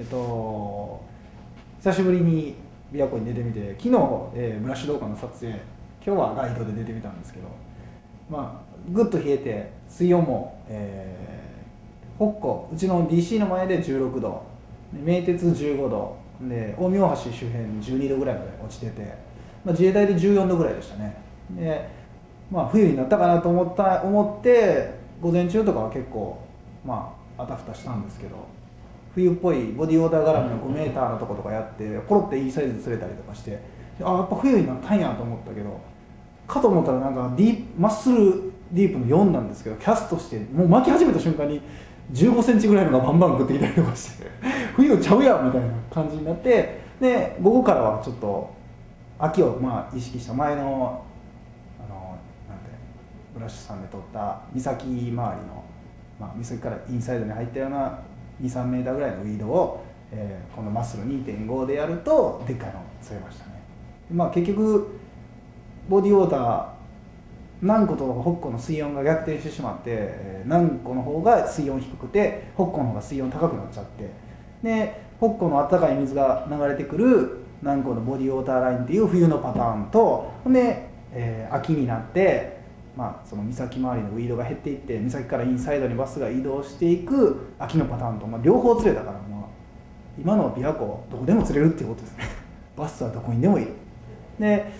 えっと久しぶりに琵琶湖に出てみて昨日、えー、ブラッシュ動画の撮影今日はガイドで出てみたんですけどまあぐっと冷えて水温も、えー、北湖うちの DC の前で16度名鉄15度で大名橋周辺12度ぐらいまで落ちてて、まあ、自衛隊で14度ぐらいでしたね。で、まあ、冬になったかなと思った思って午前中とかは結構まああたふたしたんですけど冬っぽいボディオーダー絡みの 5m のとことかやってポロっていいサイズ釣れたりとかしてあやっぱ冬になったんやと思ったけどかと思ったらなんかディマッスルディープの4なんですけどキャストしてもう巻き始めた瞬間に1 5センチぐらいのがバンバン食ってきたりとかして 冬ちゃうやんみたいな感じになってで午後からはちょっと秋をまあ意識した前のあのなんてブラッシュさんで撮った岬周りの、まあ、岬からインサイドに入ったような23メーターぐらいのウィードを、えー、このマッスル2.5でやるとでっかいの釣れましたね。まあ結局ボディウォーター南湖と北湖の水温が逆転してしまって、えー、南湖の方が水温低くて北湖の方が水温高くなっちゃって。で北湖の暖かい水が流れてくる南湖のボディウォーターラインっていう冬のパターンとで、えー、秋になってまあ、その岬周りのウィードが減っていって岬からインサイドにバスが移動していく秋のパターンと、まあ、両方釣れたから、まあ、今の琵琶湖どこでも釣れるっていうことですね。バスはどこにでもいる。で、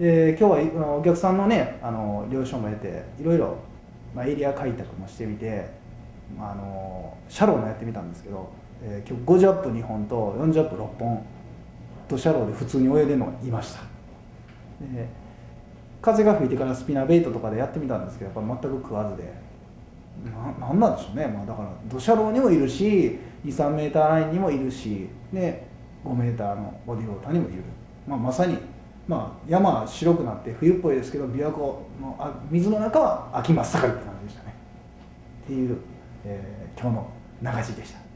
えー、今日はお客さんのねあの了承も得ていろいろ、まあ、エリア開拓もしてみて、まあ、あのシャローもやってみたんですけど、えー、今日5ジャップ2本と4ジャップ6本とシャローで普通に泳いでるのがいました。で風が吹いてからスピナーベイトとかでやってみたんですけどやっぱ全く食わずで。ななんなんでしょうね、まあ、だから土砂牢にもいるし23メーターラインにもいるしで5メーターのボディウォーターにもいる、まあ、まさに、まあ、山は白くなって冬っぽいですけど琵琶湖のあ水の中は秋真っ盛りって感じでしたね。っていう、えー、今日の流しでした。